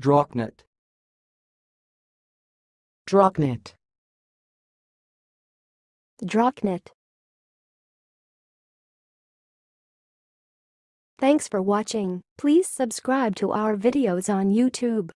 Drachnet. Drachnet. Drachnet. Thanks for watching. Please subscribe to our videos on YouTube.